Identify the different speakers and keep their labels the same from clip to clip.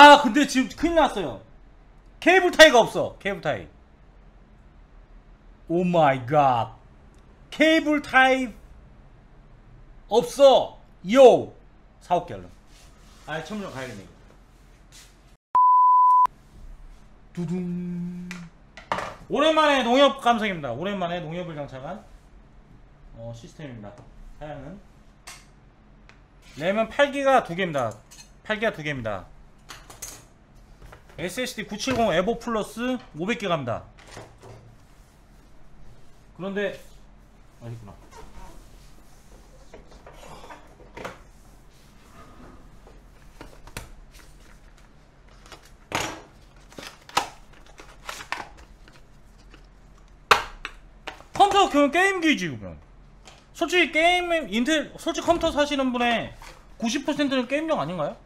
Speaker 1: 아 근데 지금 큰일 났어요. 케이블 타이가 없어. 케이블 타이. oh my god 케이블 타이 없어. 요 사올게 얼른. 아 전문점 가야겠네 이거. 두둥. 오랜만에 농협 감성입니다. 오랜만에 농협을 장착한 어, 시스템입니다. 사양은. 램은 8기가 2개입니다. 8기가 2개입니다 SSD 970 에보 플러스 500개 갑니다. 그런데 아 있구나. 컴퓨터 그냥 게임기지 그냥 솔직히 게임 인텔 솔직히 컴퓨터 사시는 분의 90%는 게임용 아닌가요?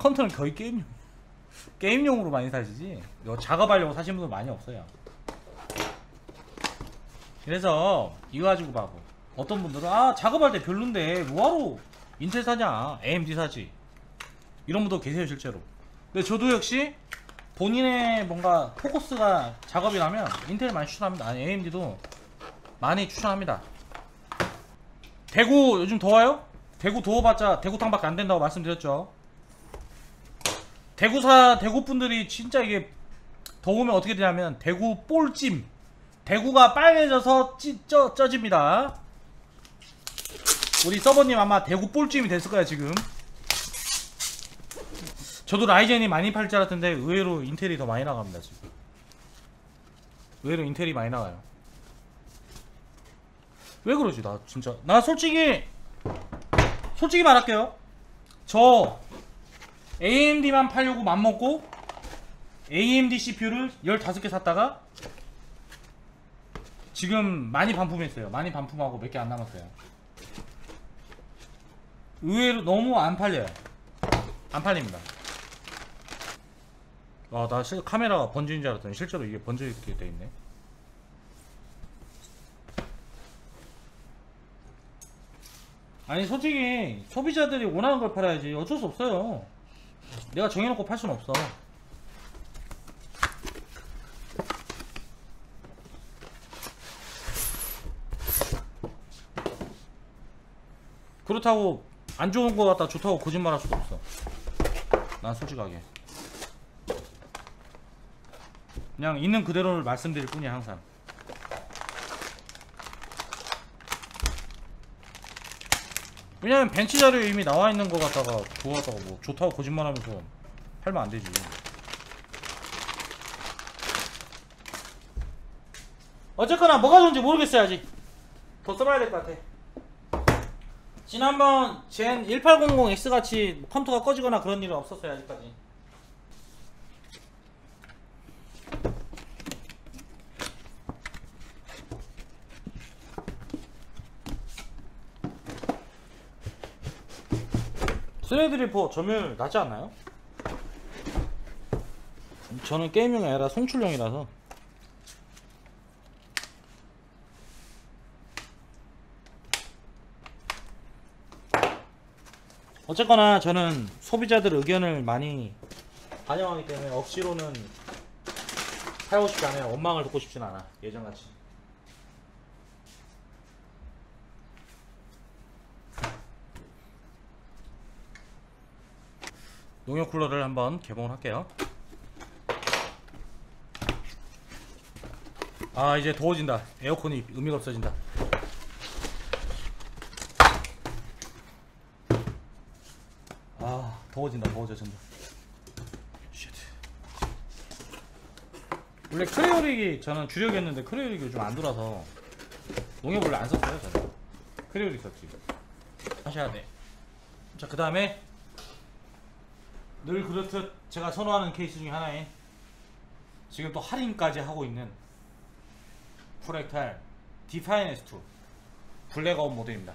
Speaker 1: 컴퓨터는 거의 게임용 게임용으로 많이 사시지. 이거 작업하려고 사시는 분들 많이 없어요. 그래서 이거 가지고 봐고 어떤 분들은 아 작업할 때 별론데 뭐하러 인텔 사냐? AMD 사지. 이런 분도 계세요 실제로. 근데 저도 역시 본인의 뭔가 포커스가 작업이라면 인텔 많이 추천합니다. 아니 AMD도 많이 추천합니다. 대구 요즘 더워요? 대구 더워봤자 대구탕밖에 안 된다고 말씀드렸죠 대구사 대구 분들이 진짜 이게 더우면 어떻게 되냐면 대구 볼찜. 대구가 빨개져서 찌, 쪄, 쪄집니다. 우리 서버님 아마 대구 볼찜이 됐을 거야 지금. 저도 라이젠이 많이 팔 줄 알았는데 의외로 인텔이 더 많이 나갑니다 지금. 의외로 인텔이 많이 나가요. 왜 그러지? 나 진짜. 나 솔직히 솔직히 말할게요. 저 AMD만 팔려고 맘먹고 AMD CPU를 15개 샀다가 지금 많이 반품했어요. 많이 반품하고 몇 개 안 남았어요. 의외로 너무 안 팔려요. 안 팔립니다. 와나 카메라가 번지는 줄 알았더니 실제로 이게 번져 있게 돼 있네. 아니 솔직히 소비자들이 원하는 걸 팔아야지 어쩔 수 없어요 내가 정해놓고 팔 수는 없어. 그렇다고 안 좋은 거 같다 좋다고 거짓말 할 수도 없어. 난 솔직하게. 그냥 있는 그대로를 말씀드릴 뿐이야 항상 왜냐면 벤치 자료에 이미 나와 있는 거 갖다가 좋아하다고 뭐 좋다고 거짓말하면서 팔면 안 되지. 어쨌거나 뭐가 좋은지 모르겠어요 아직. 더 써봐야 될 것 같아. 지난번 젠 1800X 같이 컴퓨터가 꺼지거나 그런 일은 없었어요 아직까지. 스레드리퍼 점유율 낮지 않나요? 저는 게임용이 아니라 송출용이라서. 어쨌거나 저는 소비자들 의견을 많이 반영하기 때문에 억지로는 팔고 싶지 않아요. 원망을 듣고 싶진 않아. 예전같이 농협 쿨러를 한번 개봉을 할게요. 아 이제 더워진다. 에어컨이 의미가 없어진다. 아 더워진다. 더워져 shit. 원래 크라이오릭이 저는 주력이었는데 크라이오릭이 요즘 안 돌아서 농협 원래 안 썼어요 저는. 크라이오릭 썼지. 하셔야 돼자 그 다음에 늘 그렇듯 제가 선호하는 케이스 중에 하나인 지금 또 할인까지 하고 있는 프렉탈 디파인 S2 블랙아웃 모델입니다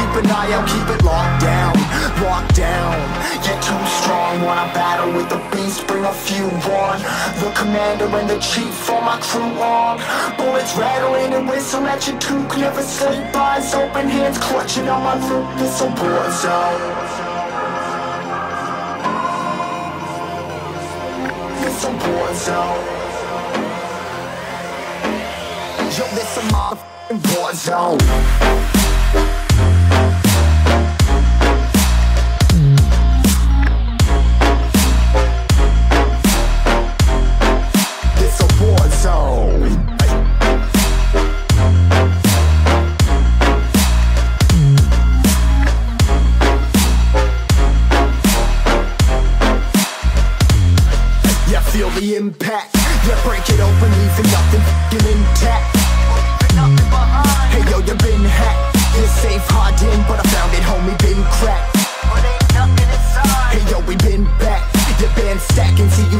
Speaker 2: keep an eye out, keep it locked down Locked down, you're too strong Wanna battle with the beast, bring a few on. The commander and the chief for my crew on. Bullets rattling and whistle at your toque Never sleep, eyes open, hands clutching on my loop This a war zone This a war zone Yo, this a motherfucking war zone the impact. Yeah, break it open, leaving nothing f***ing intact. Hey yo, you been hacked. You're safe, hard in, but I found it, homie, been cracked. Hey yo, we been back. Your band stacking, see you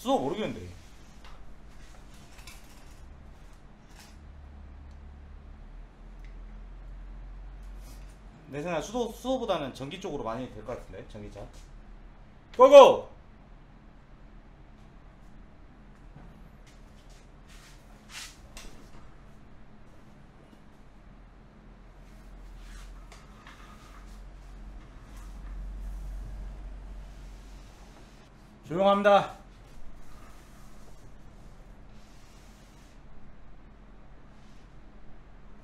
Speaker 1: 수도 모르겠는데. 내 생각 수도 수도보다는 전기 쪽으로 많이 될 것 같은데 전기차. 고고. 조용합니다.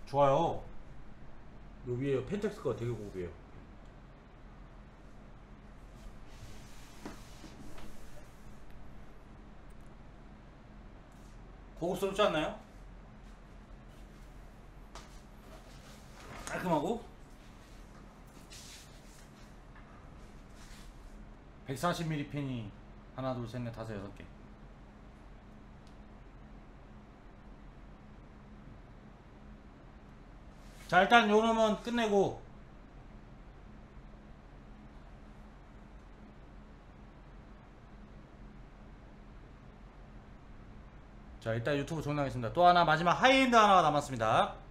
Speaker 1: 좋아요. 요 위에 펜텍스가 되게 고급이에요. 고급스럽지 않나요? 깔끔하고 140mm 팬이 하나 둘 셋 넷 다섯 여섯 개 자 일단 요놈은 끝내고. 자 일단 유튜브 종료하겠습니다. 또 하나 마지막 하이엔드 하나가 남았습니다